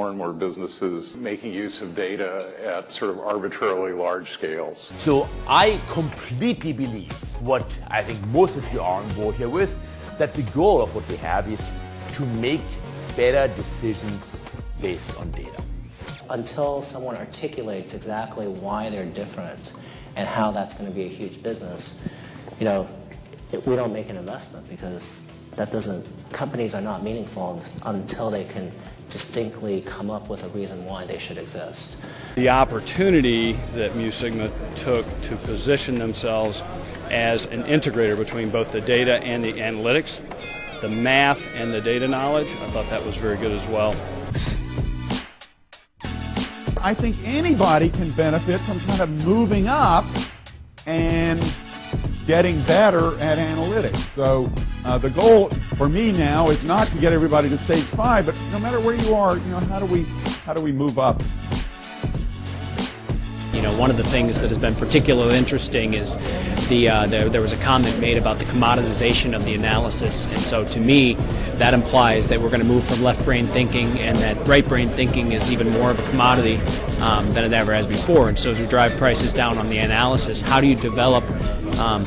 see more and more businesses making use of data at sort of arbitrarily large scales. So I completely believe what I think most of you are on board here with, that the goal of what we have is to make better decisions based on data. Until someone articulates exactly why they're different and how that's going to be a huge business, you know, it, we don't make an investment because that doesn't, companies are not meaningful until they can distinctly come up with a reason why they should exist. The opportunity that Mu Sigma took to position themselves as an integrator between both the data and the analytics, the math and the data knowledge, I thought that was very good as well. I think anybody can benefit from kind of moving up and getting better at analytics. So uh, the goal for me now is not to get everybody to stage five, but no matter where you are, you know, how do we how do we move up? You know, one of the things that has been particularly interesting is the, uh, the, there was a comment made about the commoditization of the analysis, and so to me, that implies that we're going to move from left brain thinking, and that right brain thinking is even more of a commodity um, than it ever has before. And so as we drive prices down on the analysis, how do you develop um,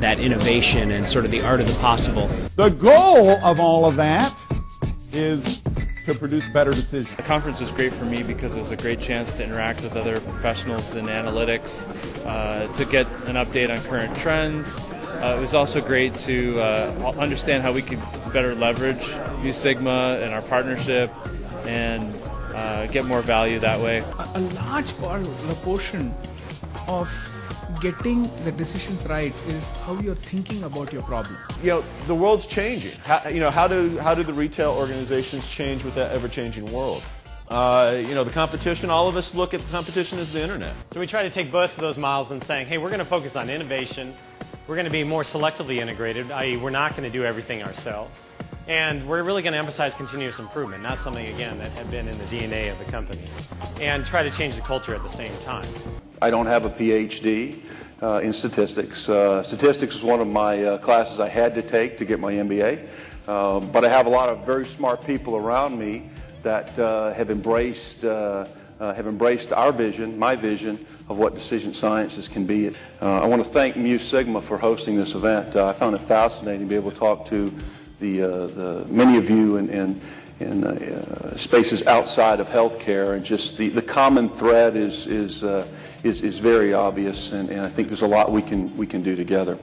that innovation and sort of the art of the possible? The goal of all of that is to produce better decisions. The conference was great for me because it was a great chance to interact with other professionals in analytics, uh, to get an update on current trends. Uh, it was also great to uh, understand how we could better leverage Mu Sigma and our partnership and uh, get more value that way. A, a large part, a portion of getting the decisions right is how you're thinking about your problem. You know, the world's changing. How, you know, how do, how do the retail organizations change with that ever-changing world? Uh, you know, the competition, all of us look at the competition as the internet. So we try to take both of those models and saying, hey, we're going to focus on innovation. We're going to be more selectively integrated, i.e. we're not going to do everything ourselves. And we're really going to emphasize continuous improvement, not something, again, that had been in the DNA of the company. And try to change the culture at the same time. I don't have a PhD uh, in statistics. Uh, statistics is one of my uh, classes I had to take to get my MBA. Um, but I have a lot of very smart people around me that uh, have embraced uh, uh, have embraced our vision, my vision of what decision sciences can be. I want to thank Mu Sigma for hosting this event. I found it fascinating to be able to talk to the, the many of you and, and in uh, spaces outside of healthcare, and just the, the common thread is is, uh, is is very obvious, and, and I think there's a lot we can we can do together.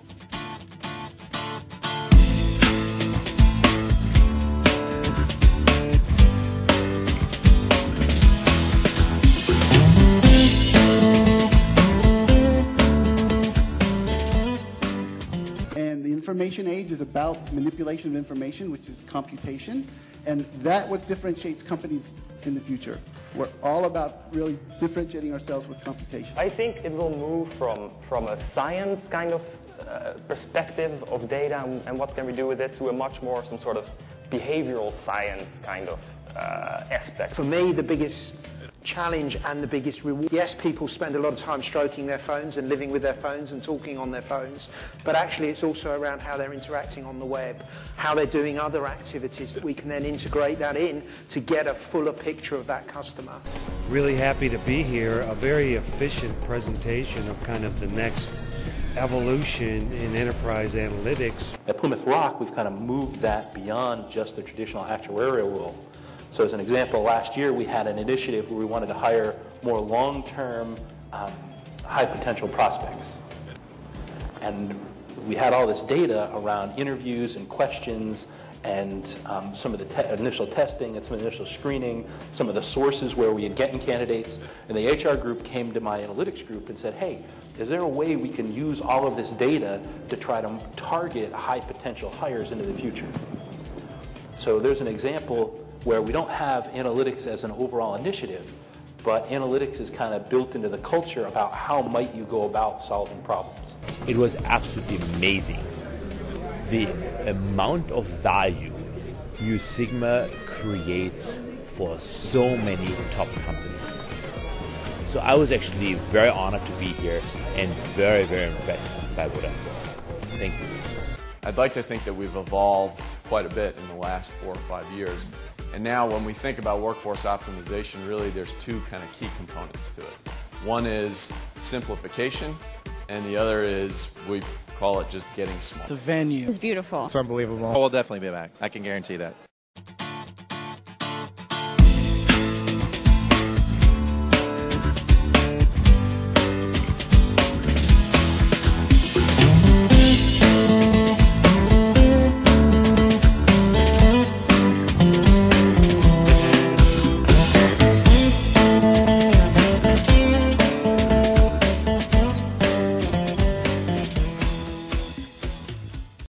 And the information age is about manipulation of information, which is computation. And that what differentiates companies in the future. We're all about really differentiating ourselves with computation. I think it will move from, from a science kind of uh, perspective of data and, and, what can we do with it to a much more some sort of behavioral science kind of uh, aspect. For me, the biggest challenge and the biggest reward. Yes, people spend a lot of time stroking their phones and living with their phones and talking on their phones, but actually it's also around how they're interacting on the web, how they're doing other activities that we can then integrate that in to get a fuller picture of that customer. Really happy to be here. A very efficient presentation of kind of the next evolution in enterprise analytics. At Plymouth Rock, we've kind of moved that beyond just the traditional actuarial role so as an example, last year we had an initiative where we wanted to hire more long-term, um, high-potential prospects. And we had all this data around interviews and questions and um, some of the te initial testing and some initial screening, some of the sources where we had gotten candidates. And the HR group came to my analytics group and said, hey, is there a way we can use all of this data to try to target high potential hires into the future? So there's an example where we don't have analytics as an overall initiative, but analytics is kind of built into the culture about how might you go about solving problems. It was absolutely amazing. The amount of value Mu Sigma creates for so many top companies. So I was actually very honored to be here and very, very impressed by what I saw. Thank you. I'd like to think that we've evolved quite a bit in the last four or five years. And now when we think about workforce optimization, really there's two kind of key components to it. One is simplification, and the other is we call it just getting smart. The venue is beautiful. It's unbelievable. Oh, we'll definitely be back. I can guarantee that.